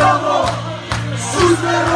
estamos sus derrotas.